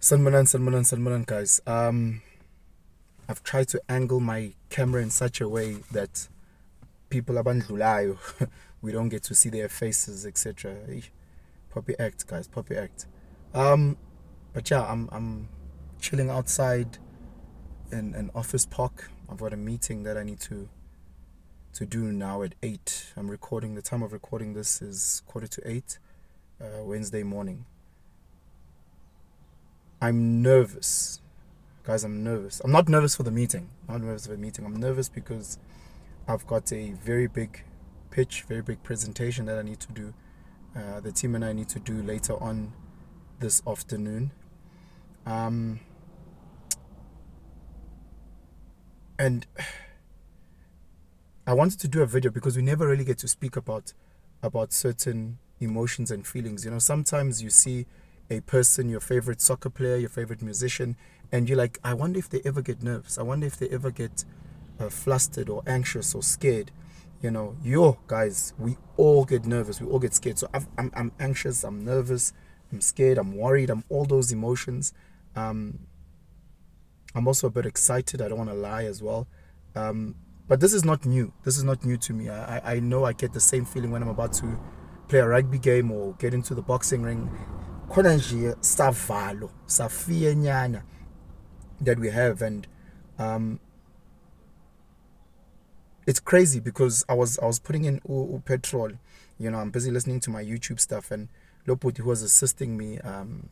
Sanmanan, Sanmanan, Sanmanan, guys. Um, I've tried to angle my camera in such a way that people abandlulayo, we don't get to see their faces, etc. Poppy act, guys. Poppy act. Um, but yeah, I'm I'm chilling outside in an office park. I've got a meeting that I need to to do now at eight. I'm recording. The time of recording this is quarter to eight, uh, Wednesday morning. I'm nervous. Guys, I'm nervous. I'm not nervous for the meeting. I'm not nervous for the meeting. I'm nervous because I've got a very big pitch, very big presentation that I need to do. Uh, the team and I need to do later on this afternoon. Um, and I wanted to do a video because we never really get to speak about about certain emotions and feelings. You know, sometimes you see a person, your favorite soccer player, your favorite musician, and you're like, I wonder if they ever get nervous. I wonder if they ever get uh, flustered or anxious or scared. You know, yo guys, we all get nervous. We all get scared. So i am I'm, I'm anxious. I'm nervous. I'm scared. I'm worried. I'm all those emotions. Um, I'm also a bit excited. I don't want to lie as well. Um, but this is not new. This is not new to me. I, I know I get the same feeling when I'm about to play a rugby game or get into the boxing ring khona nje savalo safiye nyana that we have and um, it's crazy because I was I was putting in u, u petrol you know I'm busy listening to my YouTube stuff and Loputi who was assisting me um,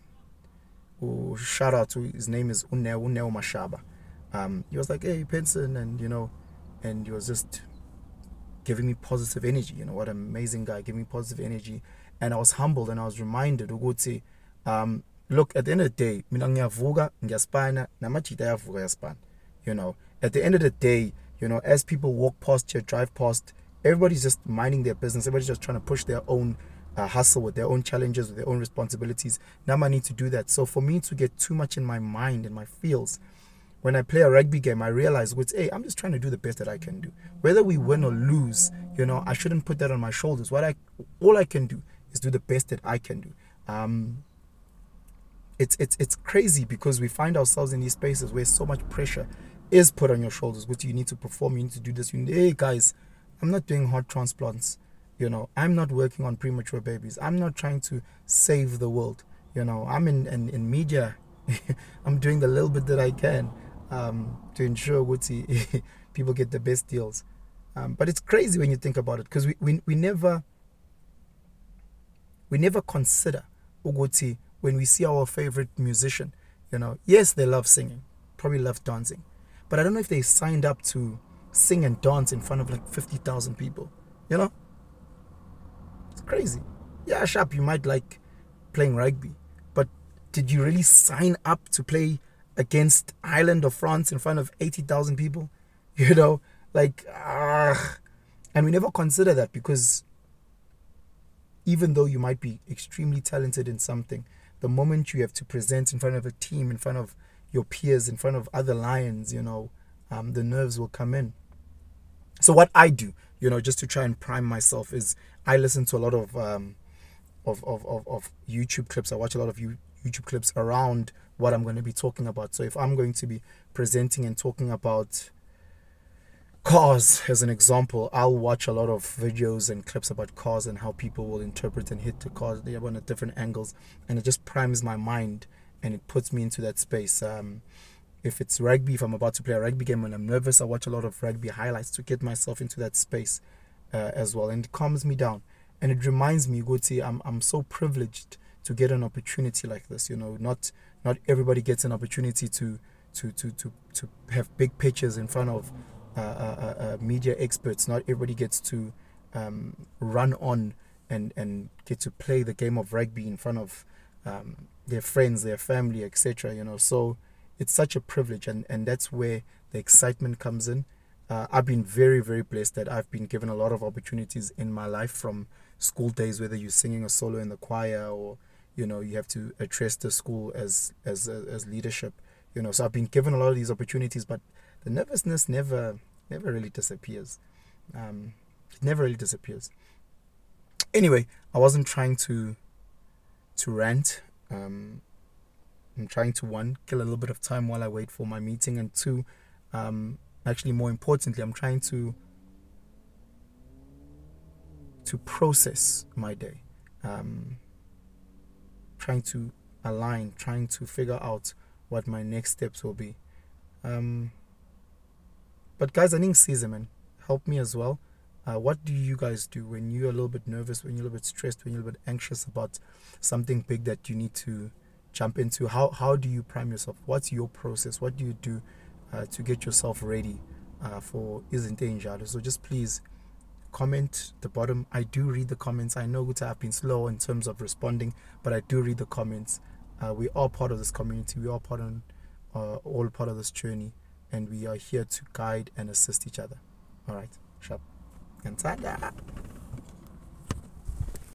who shout out to his name is Uneo Uneo Mashaba um, he was like hey Penson and you know and he was just giving me positive energy you know what an amazing guy giving me positive energy and I was humbled and I was reminded ukuthi um look at the end of the day mina ngiyavuka ngiyaspana namajita ayavuka yaspana you know at the end of the day you know as people walk past you drive past everybody's just minding their business everybody's just trying to push their own uh, hustle with their own challenges with their own responsibilities now I need to do that so for me to get too much in my mind and my feels when I play a rugby game, I realize, which, hey, I'm just trying to do the best that I can do. Whether we win or lose, you know, I shouldn't put that on my shoulders. What I, all I can do is do the best that I can do. Um, it's it's it's crazy because we find ourselves in these spaces where so much pressure is put on your shoulders. Which you need to perform, you need to do this. You need, hey guys, I'm not doing heart transplants. You know, I'm not working on premature babies. I'm not trying to save the world. You know, I'm in in, in media. I'm doing the little bit that I can um, to ensure Guti people get the best deals. Um, but it's crazy when you think about it because we, we, we never we never consider Uguti when we see our favorite musician. You know, yes, they love singing, probably love dancing, but I don't know if they signed up to sing and dance in front of like 50,000 people. You know, it's crazy. Yeah, sharp, you might like playing rugby, but did you really sign up to play against Ireland or France in front of 80,000 people? You know, like, ah. And we never consider that because even though you might be extremely talented in something, the moment you have to present in front of a team, in front of your peers, in front of other lions, you know, um, the nerves will come in. So what I do, you know, just to try and prime myself is I listen to a lot of um, of, of, of, of YouTube clips. I watch a lot of YouTube clips around what I'm going to be talking about. So if I'm going to be presenting and talking about cars as an example, I'll watch a lot of videos and clips about cars and how people will interpret and hit the cars they are on at different angles, and it just primes my mind and it puts me into that space. Um, if it's rugby, if I'm about to play a rugby game and I'm nervous, I watch a lot of rugby highlights to get myself into that space uh, as well, and it calms me down and it reminds me, Guti, I'm I'm so privileged to get an opportunity like this. You know, not not everybody gets an opportunity to to to to to have big pictures in front of media experts. Not everybody gets to um, run on and and get to play the game of rugby in front of um, their friends, their family, etc. You know, so it's such a privilege, and and that's where the excitement comes in. Uh, I've been very very blessed that I've been given a lot of opportunities in my life from school days, whether you're singing a solo in the choir or you know you have to address the school as as as leadership you know so i've been given a lot of these opportunities but the nervousness never never really disappears. Um, it never really disappears. Anyway i wasn't trying to to rant. Um, I'm trying to one kill a little bit of time while I wait for my meeting, and two, um, actually more importantly, I'm trying to to process my day, um, trying to align, trying to figure out what my next steps will be. Um, but guys, I think Caesar, man, help me as well. Uh, what do you guys do when you're a little bit nervous, when you're a little bit stressed, when you're a little bit anxious about something big that you need to jump into? How how do you prime yourself? What's your process? What do you do uh, to get yourself ready uh, for Isn't Injalo? So just please comment the bottom. I do read the comments. I know that I've been slow in terms of responding, but I do read the comments. Uh, we are part of this community. We are part of uh, all part of this journey, and we are here to guide and assist each other. All right, sharp. Cansada.